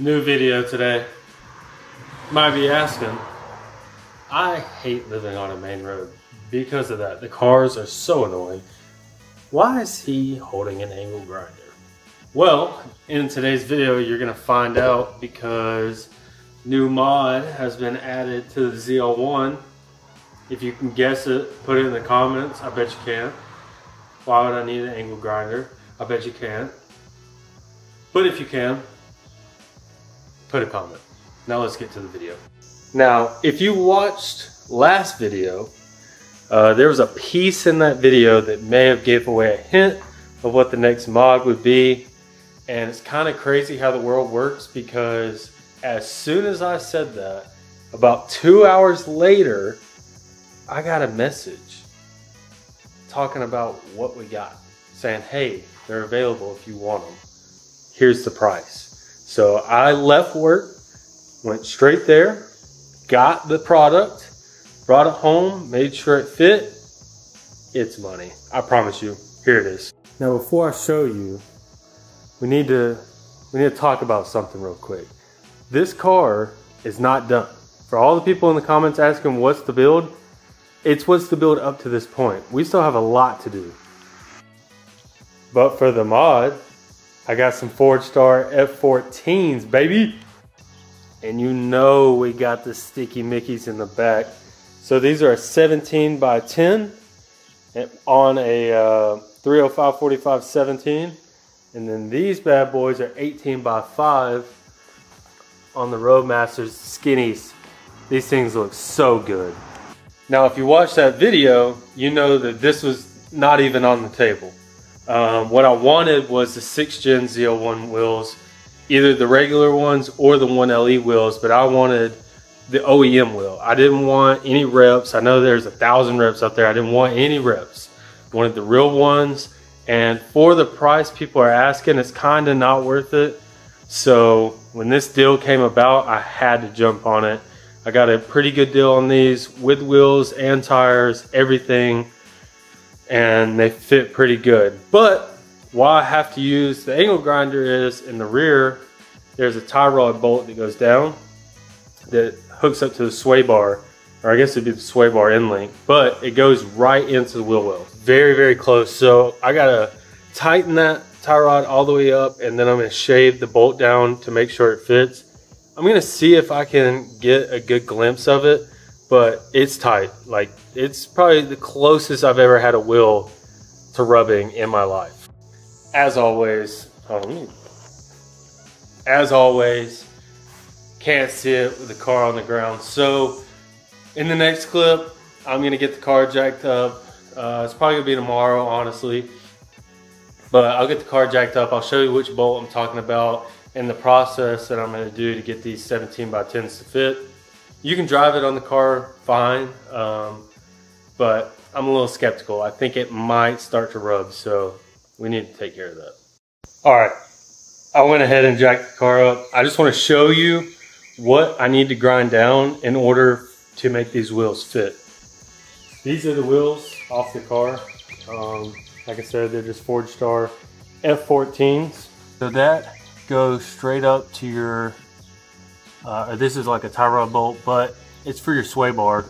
New video today. Might be asking, I hate living on a main road because of that. The cars are so annoying. Why is he holding an angle grinder? Well, in today's video, you're gonna find out because new mod has been added to the ZL1. If you can guess it, put it in the comments. I bet you can. Why would I need an angle grinder? I bet you can. But if you can, put a comment. Now let's get to the video. Now, if you watched last video, uh, there was a piece in that video that may have gave away a hint of what the next mod would be. And it's kind of crazy how the world works because as soon as I said that, about two hours later, I got a message talking about what we got, saying, hey, they're available if you want them. Here's the price. So I left work, went straight there, got the product, brought it home, made sure it fit. It's money. I promise you. Here it is. Now before I show you, we need to we need to talk about something real quick. This car is not done. For all the people in the comments asking what's the build, it's what's the build up to this point. We still have a lot to do. But for the mod, I got some Forgestar F14s, baby. And you know we got the sticky Mickeys in the back. So these are a 17 by 10 on a uh, 305 45 17. And then these bad boys are 18 by 5 on the Roadmasters skinnies. These things look so good. Now, if you watch that video, you know that this was not even on the table. Um, what I wanted was the 6th gen ZL1 wheels, either the regular ones or the 1LE wheels, but I wanted the OEM wheel. I didn't want any reps. I know there's a thousand reps out there. I didn't want any reps. Wanted the real ones. And for the price people are asking, it's kind of not worth it. So when this deal came about, I had to jump on it. I got a pretty good deal on these with wheels and tires, everything, and they fit pretty good. But why I have to use the angle grinder is in the rear, there's a tie rod bolt that goes down that hooks up to the sway bar, or I guess it'd be the sway bar end link, but it goes right into the wheel well. Very, very close. So I gotta tighten that tie rod all the way up and then I'm gonna shave the bolt down to make sure it fits. I'm gonna see if I can get a good glimpse of it, but it's tight. Like it's probably the closest I've ever had a wheel to rubbing in my life. As always, oh, as always, can't see it with the car on the ground. So in the next clip, I'm gonna get the car jacked up. Uh, it's probably gonna be tomorrow, honestly. But I'll get the car jacked up. I'll show you which bolt I'm talking about and the process that I'm gonna do to get these 17 by 10s to fit. You can drive it on the car fine, um, but I'm a little skeptical. I think it might start to rub, so we need to take care of that. All right, I went ahead and jacked the car up. I just wanna show you what I need to grind down in order to make these wheels fit. These are the wheels off the car. Um, like I said, they're just Forgestar F14s. So that goes straight up to your, uh, this is like a tie rod bolt, but it's for your sway bar.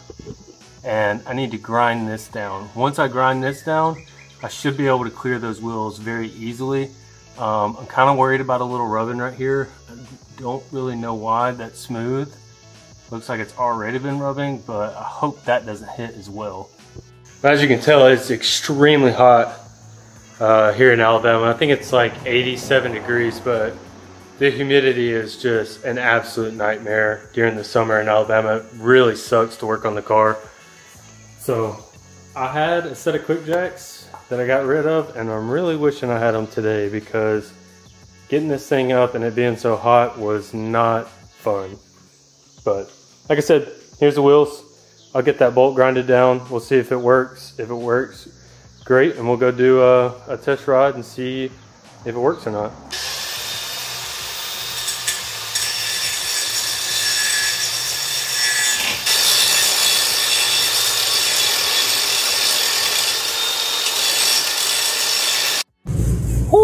And I need to grind this down. Once I grind this down, I should be able to clear those wheels very easily. Um, I'm kind of worried about a little rubbing right here. I don't really know why that's smooth. Looks like it's already been rubbing, but I hope that doesn't hit as well. As you can tell, it's extremely hot uh, here in Alabama. I think it's like 87 degrees, but the humidity is just an absolute nightmare during the summer in Alabama. It really sucks to work on the car. So I had a set of quick jacks that I got rid of and I'm really wishing I had them today because getting this thing up and it being so hot was not fun. But like I said, here's the wheels. I'll get that bolt grinded down. We'll see if it works. If it works, great. And we'll go do a, a test ride and see if it works or not.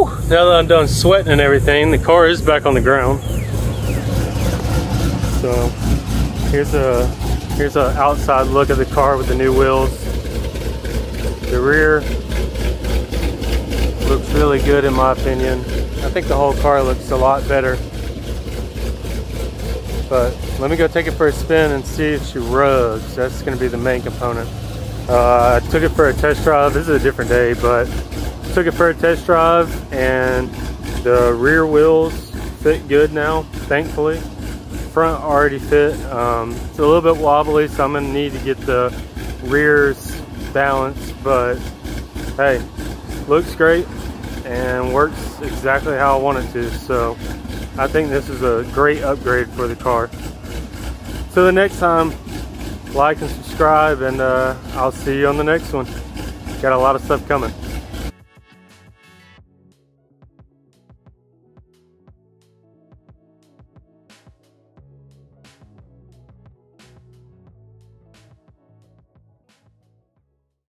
Now that I'm done sweating and everything, the car is back on the ground. So here's a here's an outside look of the car with the new wheels. The rear looks really good in my opinion. I think the whole car looks a lot better. But let me go take it for a spin and see if she rugs. That's going to be the main component. Uh, I took it for a test drive. This is a different day, but took it for a test drive and the rear wheels fit good now, thankfully. Front already fit. Um, it's a little bit wobbly, so I'm to need to get the rears balanced, but hey, looks great and works exactly how I want it to. So I think this is a great upgrade for the car. So the next time, like and subscribe and uh, I'll see you on the next one. Got a lot of stuff coming.